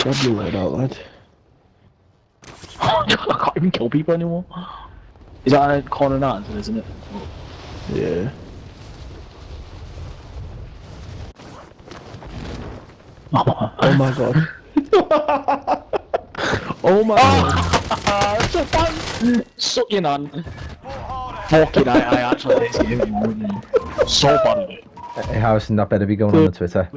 Sod your lad. I can't even kill people anymore. Is that a corner Nanton, isn't it? Yeah. Oh my god. oh my god. That's a fun. Suck your nan. Fucking, I, I actually hate you more than. So bad at it. Hey, Harrison, that better be going on the Twitter.